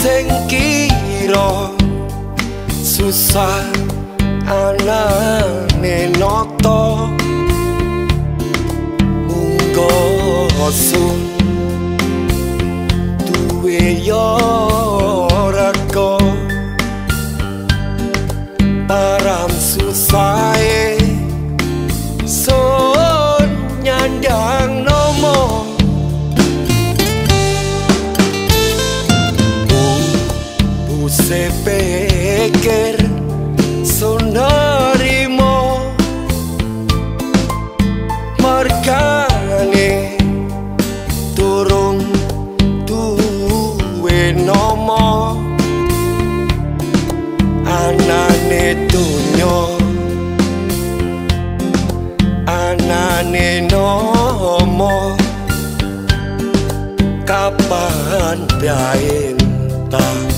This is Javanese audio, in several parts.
sing kira susah ana menoto munggo Puse pikir sonarimo markane turung duwe nomo anane dunyo anane nomo kapan biayen tak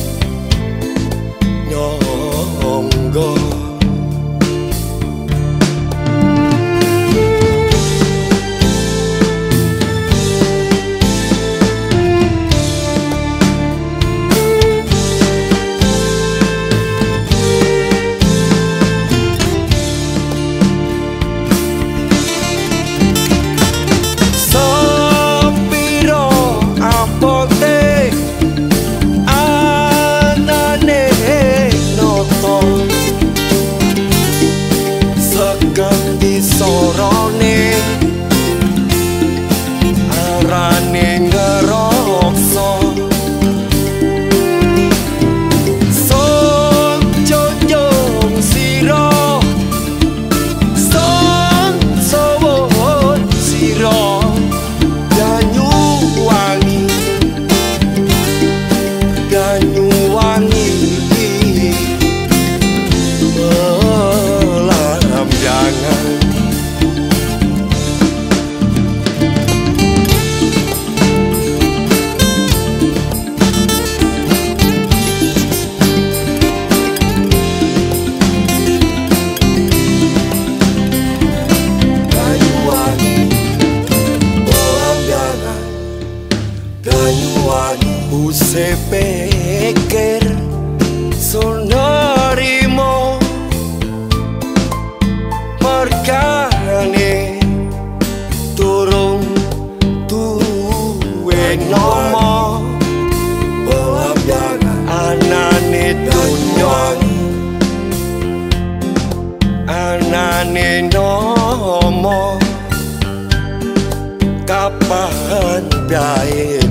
Use pikir Sonarimo Markane Turung Duwe nomo Bolam jangan Anane dunyong Anane nomo Kapan biayen